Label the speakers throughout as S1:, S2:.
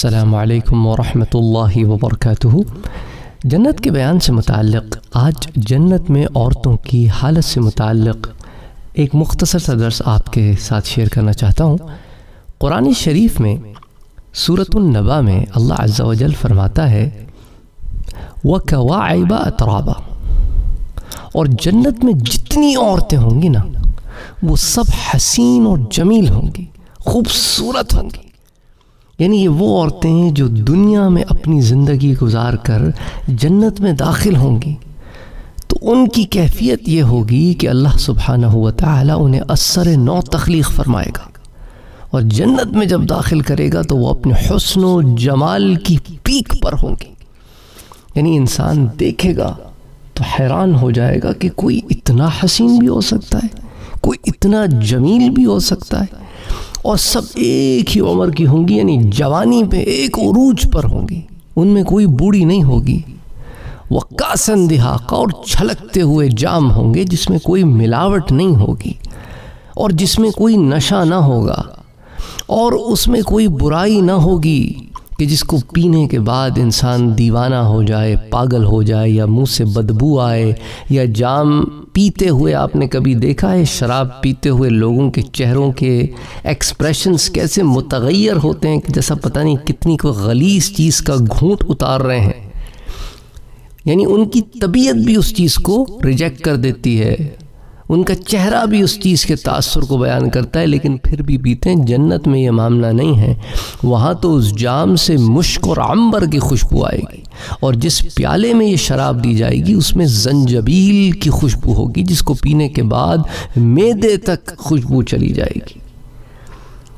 S1: असलकम वरहमल वबरक जन्नत के बयान से मुतक़ आज जन्नत में औरतों की हालत से मुतक़ एक मुख्तसर सा आपके साथ शेयर करना चाहता हूँ। कुरान शरीफ में सूरतुलनबा में अल्लाह अज़्ज़ा वजल फरमाता है, व कवाइबा अतराबा. और जन्नत में जितनी औरतें होंगी ना, वो सब हसीन और जमील होंगी, खूबसूरत होंगी। यानी ये वो औरतें हैं जो दुनिया में अपनी ज़िंदगी गुजार कर जन्नत में दाखिल होंगी। तो उनकी कैफियत ये होगी कि अल्लाह सुबहाना हुआ उन्हें असर नौ तख्लीक फरमाएगा। और जन्नत में जब दाखिल करेगा तो वो अपने हसन जमाल की पीक पर होंगी। यानी इंसान देखेगा तो हैरान हो जाएगा कि कोई इतना हसीन भी हो सकता है, कोई इतना जमील भी हो सकता है और सब एक ही उम्र की होंगी, यानी जवानी पे एक उरूज पर होंगी। उनमें कोई बूढ़ी नहीं होगी। वक्कासन दिहाका और छलकते हुए जाम होंगे, जिसमें कोई मिलावट नहीं होगी और जिसमें कोई नशा ना होगा और उसमें कोई बुराई ना होगी कि जिसको पीने के बाद इंसान दीवाना हो जाए, पागल हो जाए या मुँह से बदबू आए या जाम पीते हुए आपने कभी देखा है? शराब पीते हुए लोगों के चेहरों के एक्सप्रेशंस कैसे मुतगैर होते हैं कि जैसा पता नहीं कितनी को गलीस चीज़ का घूंट उतार रहे हैं? यानी उनकी तबीयत भी उस चीज़ को रिजेक्ट कर देती है। उनका चेहरा भी उस चीज़ के तासर को बयान करता है, लेकिन फिर भी बीते जन्नत में ये मामला नहीं है। वहाँ तो उस जाम से मुश्क और आम्बर की खुशबू आएगी और जिस प्याले में ये शराब दी जाएगी, उसमें जंजबील की खुशबू होगी, जिसको पीने के बाद मैदे तक खुशबू चली जाएगी।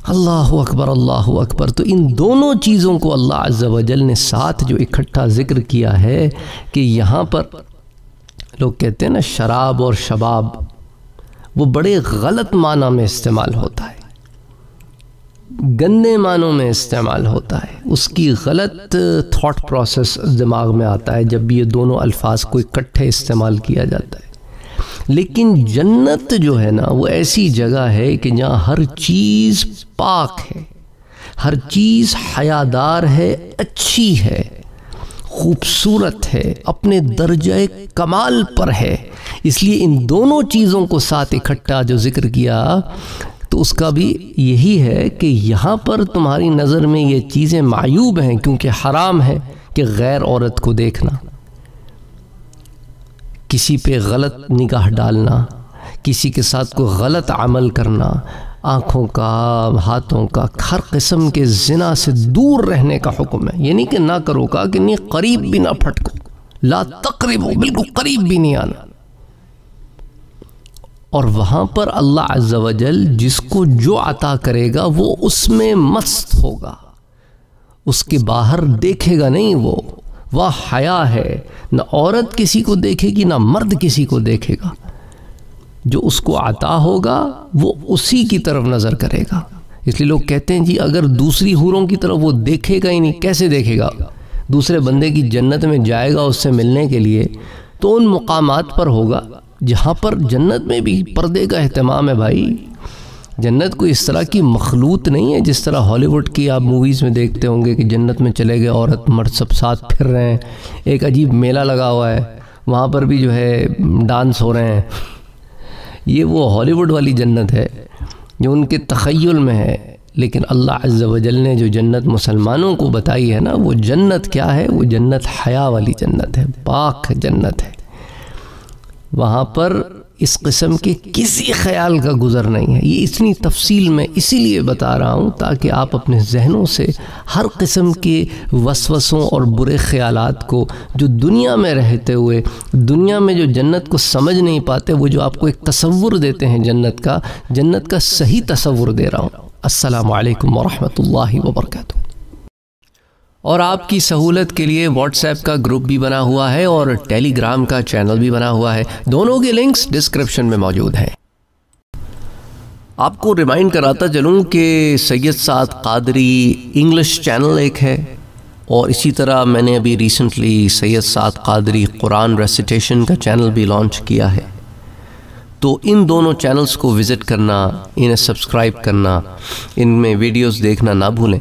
S1: अल्लाह अकबर अल्लाह अकबर। तो इन दोनों चीज़ों को अल्लाह अज्जल ने साथ जो इकट्ठा ज़िक्र किया है कि यहाँ पर लोग कहते हैं ना, शराब और शबाब वो बड़े गलत माना में इस्तेमाल होता है। गंदे मानों में इस्तेमाल होता है। उसकी गलत थॉट प्रोसेस दिमाग में आता है, जब ये दोनों अल्फाज को इकट्ठे इस्तेमाल किया जाता है। लेकिन जन्नत जो है ना, वो ऐसी जगह है कि जहाँ हर चीज़ पाक है, हर चीज़ हयादार है, अच्छी है। खूबसूरत है, अपने दर्जे कमाल पर है। इसलिए इन दोनों चीज़ों को साथ इकट्ठा जो ज़िक्र किया तो उसका भी यही है कि यहाँ पर तुम्हारी नज़र में ये चीज़ें मायूब हैं क्योंकि हराम है कि गैर औरत को देखना। किसी पे गलत निगाह डालना, किसी के साथ कोई गलत अमल करना आँखों का, हाथों का, हर किस्म के जना से दूर रहने का हुक्म है। ये नहीं कि ना करो का कि नहीं, करीब भी ना फटको। ला तकरीब, बिल्कुल करीब भी नहीं आना। और वहाँ पर अल्लाह अज्जल जिसको जो अता करेगा, वो उसमें मस्त होगा। उसके बाहर देखेगा नहीं वो। वह हया है। न औरत किसी को देखेगी, ना मर्द किसी को देखेगा। जो उसको आता होगा, वो उसी की तरफ़ नज़र करेगा। इसलिए लोग कहते हैं, जी, अगर दूसरी हूरों की तरफ़ वो देखेगा ही नहीं, कैसे देखेगा? दूसरे बंदे की जन्नत में जाएगा उससे मिलने के लिए तो उन मकामात पर होगा, जहाँ पर जन्नत में भी पर्दे का अहतमाम है भाई। जन्नत कोई इस तरह की मखलूत नहीं है, जिस तरह हॉलीवुड की आप मूवीज़ में देखते होंगे कि जन्नत में चले गए, औरत मर्द सब साथ फिर रहे हैं, एक अजीब मेला लगा हुआ है, वहाँ पर भी जो है, डांस हो रहे हैं। ये वो हॉलीवुड वाली जन्नत है, जो उनके तखयल में है। लेकिन अल्लाह अज्जा वजल ने जो जन्नत मुसलमानों को बताई है ना, वो जन्नत क्या है? वो जन्नत हया वाली जन्नत है, पाक जन्नत है। वहाँ पर इस किस्म के किसी ख्याल का गुज़र नहीं है। ये इतनी तफसील में इसीलिए बता रहा हूँ ताकि आप अपने जहनों से हर किस्म के वसवसों और बुरे ख्यालात को जो दुनिया में रहते हुए, दुनिया में जो जन्नत को समझ नहीं पाते, वो जो आपको एक तस्वुर देते हैं जन्नत का जन्नत का सही तस्वुर दे रहा हूँ। असलकम वरहमल वर्का और आपकी सहूलत के लिए व्हाट्सएप का ग्रुप भी बना हुआ है और टेलीग्राम का चैनल भी बना हुआ है। दोनों के लिंक्स डिस्क्रिप्शन में मौजूद हैं। आपको रिमाइंड कराता चलूँ कि सैयद साद कादरी इंग्लिश चैनल एक है और इसी तरह मैंने अभी रिसेंटली सैयद साद कादरी कुरान रेसिटेशन का चैनल भी लॉन्च किया है। तो इन दोनों चैनल्स को विज़िट करना, इन्हें सब्सक्राइब करना, इनमें वीडियोस देखना ना भूलें।